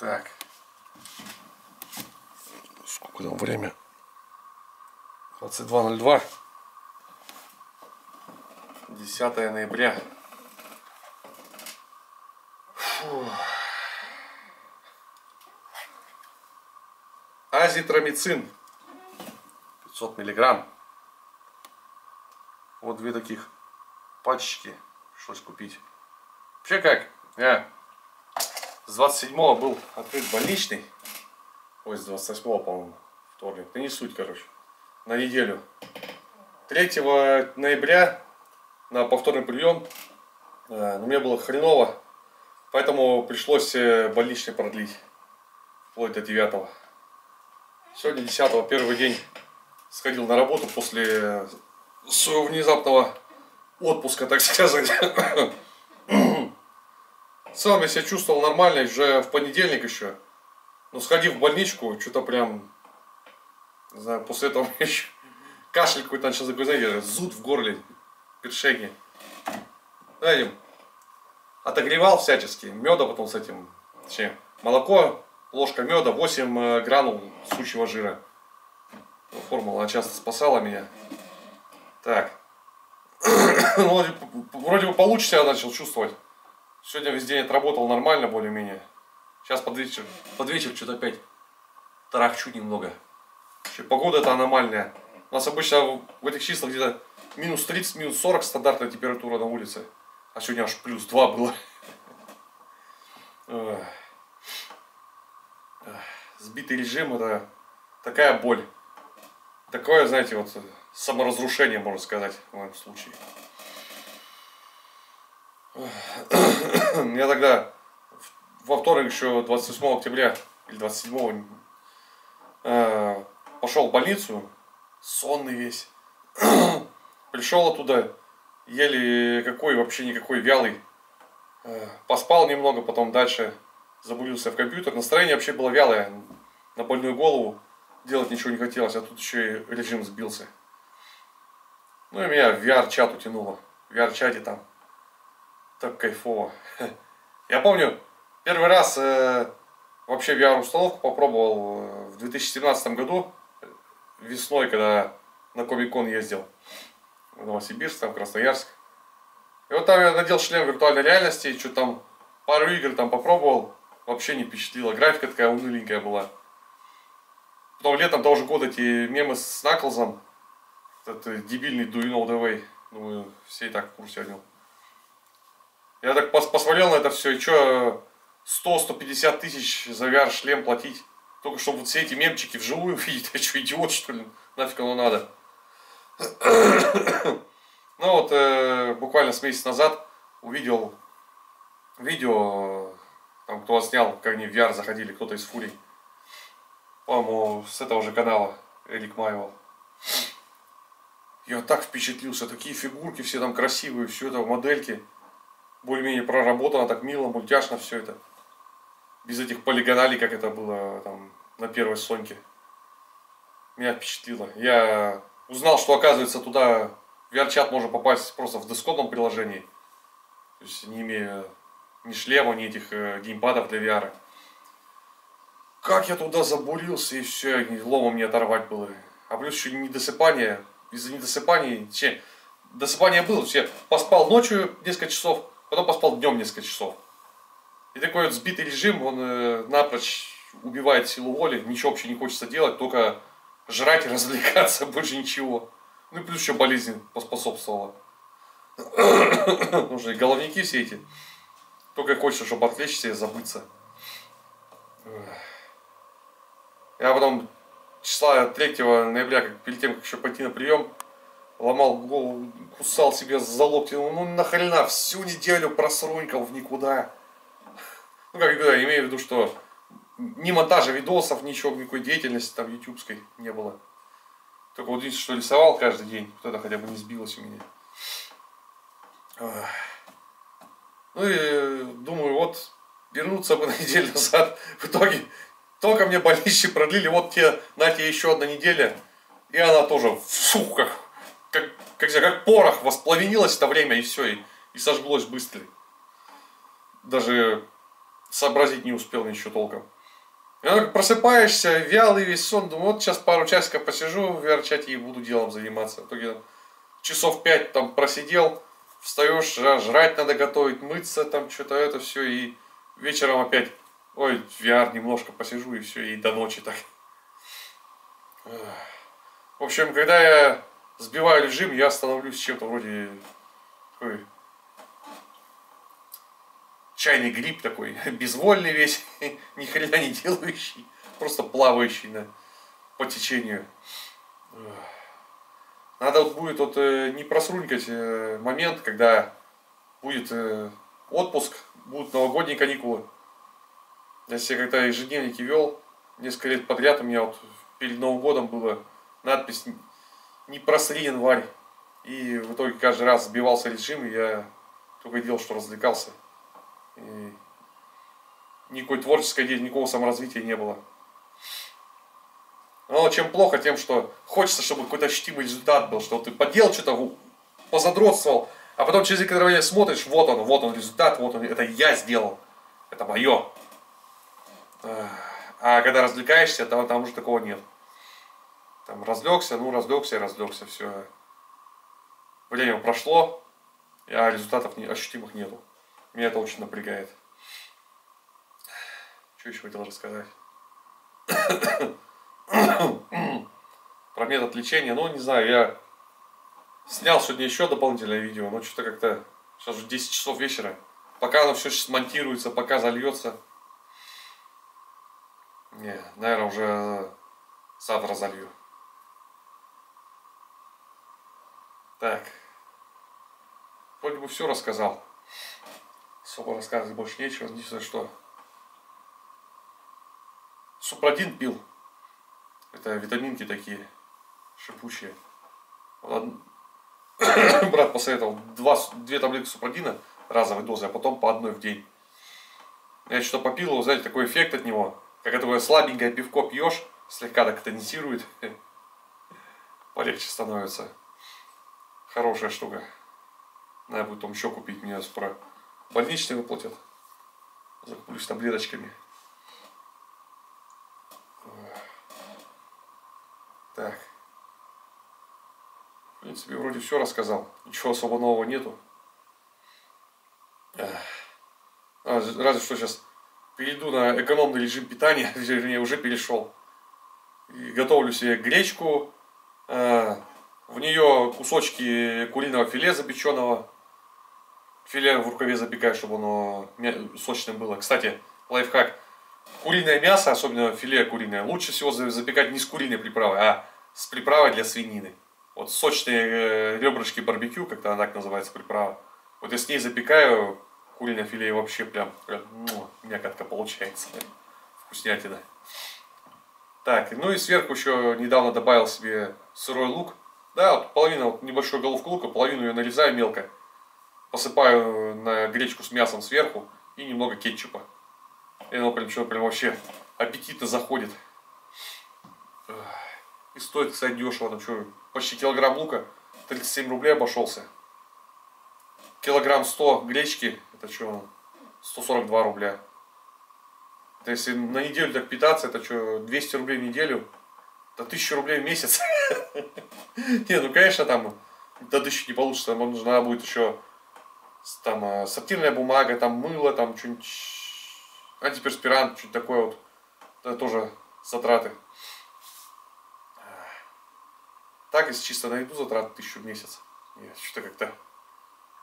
Так. Сколько там время? 22.02. 10 ноября. Фу. Азитромицин. 500 миллиграмм. Вот две таких пачечки пришлось купить. Вообще как? Я с 27 был открыт больничный. Ой, с 28 по-моему, вторник. Да не суть, короче. На неделю. 3 ноября на повторный прием. э, Но мне было хреново. Поэтому пришлось э, больничный продлить. Вплоть до 9. Сегодня 10 первый день сходил на работу после своего внезапного отпуска, так сказать. Целом я себя чувствовал нормально уже в понедельник еще. Но сходив в больничку, что-то прям, не знаю, после этого еще кашель какой-то начал знаете, зуд в горле, першение. Знаете, отогревал всячески, меда потом с этим, точнее, молоко, ложка меда, 8 гранул сучьего жира. Формула, она часто спасала меня. Так. ну, вроде бы получше себя начал чувствовать. Сегодня весь день отработал нормально, более-менее. Сейчас под вечер, под вечер что-то опять тарахчу немного. Еще погода-то аномальная. У нас обычно в этих числах где-то минус 30, минус 40 стандартная температура на улице. А сегодня аж плюс 2 было. Сбитый режим это такая боль. Такое, знаете, вот саморазрушение, можно сказать, в моем случае. Я тогда во вторник еще 28 октября или 27 э, пошел в больницу, сонный весь. Пришел оттуда, еле какой, вообще никакой, вялый. Э, поспал немного, потом дальше забурился в компьютер. Настроение вообще было вялое, на больную голову. Делать ничего не хотелось, а тут еще и режим сбился. Ну и меня в VR-чат утянуло. В VR-чате там так кайфово. Я помню, первый раз э, вообще VR-установку попробовал э, в 2017 году, весной, когда на Комик-кон ездил. В Новосибирск, там, Красноярск. И вот там я надел шлем виртуальной реальности, что там пару игр там попробовал, вообще не впечатлило. Графика такая уныленькая была. Потом летом того же года эти мемы с Наклзом, этот дебильный Do You Know The Way, думаю, все и так в курсе о нем. Я так пос посмотрел на это все, и что 100-150 тысяч за VR-шлем платить? Только чтобы вот все эти мемчики вживую увидеть. Я что, идиот, что ли? Нафиг оно надо? ну вот, э, буквально с месяца назад увидел видео, там кто снял, как они в VR заходили, кто-то из Фурий. По-моему, с этого же канала, Эрик Майвел. Я так впечатлился, такие фигурки все там красивые, все это в модельке более-менее проработано, так мило, мультяшно все это. Без этих полигоналей, как это было там на первой Соньке. Меня впечатлило. Я узнал, что оказывается туда в VR-чат можно попасть просто в дискотном приложении. То есть не имея ни шлема, ни этих э, геймпадов для VR. Как я туда забурился и все, ломом не оторвать было. А плюс еще недосыпание. Из-за недосыпания, че, досыпание было, все поспал ночью несколько часов, Потом поспал днем несколько часов. И такой вот сбитый режим, он э, напрочь убивает силу воли, ничего вообще не хочется делать, только жрать и развлекаться, больше ничего. Ну и плюс еще болезнь поспособствовала. Нужны головники все эти. Только хочется, чтобы отвлечься и забыться. Я потом числа 3 ноября, перед тем, как еще пойти на прием, ломал голову, кусал себе за локти. Ну нахрена всю неделю просрунькал в никуда. Ну как я имею в виду, что ни монтажа видосов, ничего, никакой деятельности там ютубской не было. Только вот единственное, что рисовал каждый день. Вот это хотя бы не сбилось у меня. Ну и думаю, вот вернуться бы на неделю назад. В итоге только мне больничный продлили, вот тебе, на тебе еще одна неделя. И она тоже, фу, как как, как, как порох воспламенилось это время и все, и, и сожглось быстро. Даже сообразить не успел ничего толком. И вот просыпаешься, вялый весь сон, думаю, вот сейчас пару часиков посижу в VR-чате и буду делом заниматься. В итоге часов пять там просидел, встаешь, жрать надо готовить, мыться, там что-то это все, и вечером опять, ой, VR немножко посижу, и все, и до ночи так. В общем, когда я сбиваю режим, я становлюсь чем-то вроде такой чайный гриб такой, безвольный весь, ни хрена не делающий, просто плавающий на, по течению. Надо вот будет вот э, не просрунькать э, момент, когда будет э, отпуск, будут новогодние каникулы. Я себе когда ежедневники вел, несколько лет подряд у меня вот перед Новым годом была надпись «Не просри январь». И в итоге каждый раз сбивался режим, и я только делал, что развлекался. И никакой творческой деятельности, никакого саморазвития не было. Но чем плохо, тем, что хочется, чтобы какой-то ощутимый результат был, что ты поделал что-то, позадротствовал, а потом через некоторое время смотришь, вот он, вот он результат, вот он, это я сделал, это мое. А когда развлекаешься, там, там уже такого нет. Там разлегся, ну разлегся, разлегся, все. Время прошло, а результатов ощутимых нету. Меня это очень напрягает. Что еще хотел рассказать? Про метод лечения, ну, не знаю, я снял сегодня еще дополнительное видео, но что-то как-то, сейчас уже 10 часов вечера, пока оно все смонтируется, пока зальется, не, наверное, уже завтра залью. Так, вроде бы все рассказал особо рассказывать больше нечего. Единственное, что супрадин пил. Это витаминки такие шипучие. Брат посоветовал два, две таблетки супрадина разовой дозы, а потом по одной в день. Я что-то попил его, знаете, такой эффект от него. Как такое слабенькое пивко пьешь, слегка так тонизирует. Полегче становится. Хорошая штука. Надо будет там еще купить мне скоро больничные выплатят. Закуплюсь таблеточками. Так. В принципе, вроде все рассказал. Ничего особо нового нету. А, разве что сейчас перейду на экономный режим питания, вернее, уже перешел. И готовлю себе гречку. В нее кусочки куриного филе запеченного филе в рукаве запекать, чтобы оно сочным было. Кстати, лайфхак. Куриное мясо, особенно филе куриное, лучше всего запекать не с куриной приправой, а с приправой для свинины. Вот сочные э, ребрышки барбекю, как-то она так называется приправа. Вот я с ней запекаю куриное филе вообще прям, прям ну, мякотка получается. Вкуснятина. Так, ну и сверху еще недавно добавил себе сырой лук. Да, вот половину, вот небольшую головку лука, половину ее нарезаю мелко посыпаю на гречку с мясом сверху и немного кетчупа. И оно прям, что, прям вообще аппетитно заходит. И стоит, кстати, дешево. Там что, почти килограмм лука 37 рублей обошелся. Килограмм 100 гречки, это что, 142 рубля. Это если на неделю так питаться, это что, 200 рублей в неделю? Это 1000 рублей в месяц. Не, ну конечно там до 1000 не получится, нужно будет еще там э, сортирная бумага, там мыло, там что-нибудь, антиперспирант, что-нибудь такое вот. Это тоже затраты. Так, если чисто на еду затраты тысячу в месяц. Что-то как-то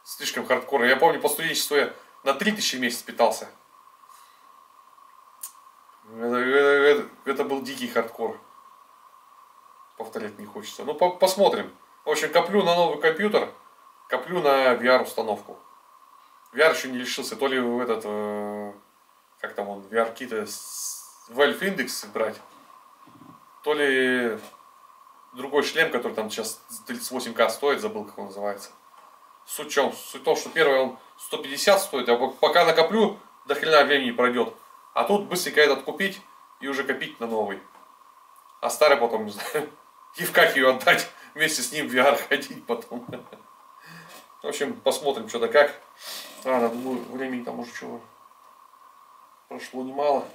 слишком хардкорно. Я помню, по студенчеству я на 3000 в месяц питался. Это, это, это был дикий хардкор. Повторять не хочется. Ну, по посмотрим. В общем, коплю на новый компьютер, коплю на VR установку. VR еще не лишился, то ли в этот, э, как там он, VR какие-то Valve Index брать, то ли другой шлем, который там сейчас 38к стоит, забыл, как он называется. Суть в чем? Суть в том, что первый он 150 стоит, а пока накоплю, до хрена времени пройдет. А тут быстренько этот купить и уже копить на новый. А старый потом, не знаю, и в как ее отдать, вместе с ним в VR ходить потом. В общем, посмотрим, что да как. Надо думаю, времени там уже чего. прошло немало.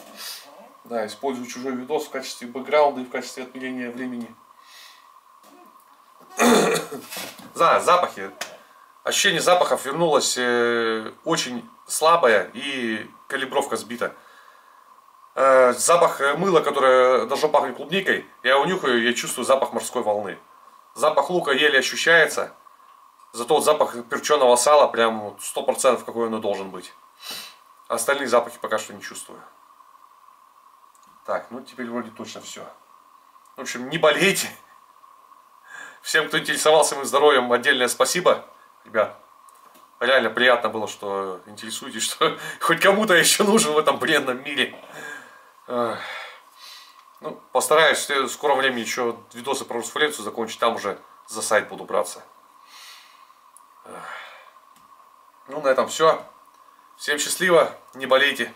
Да, использую чужой видос в качестве бэкграунда и в качестве отмерения времени. За, запахи. Ощущение запахов вернулось э, очень слабое и калибровка сбита. Э, запах мыла, которое должно пахнуть клубникой, я унюхаю, я чувствую запах морской волны. Запах лука еле ощущается, зато вот запах перченого сала прям 100% какой он и должен быть. Остальные запахи пока что не чувствую. Так, ну теперь вроде точно все. В общем, не болейте. Всем, кто интересовался моим здоровьем, отдельное спасибо. Ребят, реально приятно было, что интересуетесь, что хоть кому-то еще нужен в этом бренном мире. Ну, постараюсь в скором времени еще видосы про Русфоленцию закончить, там уже за сайт буду браться. Ну, на этом все. Всем счастливо, не болейте.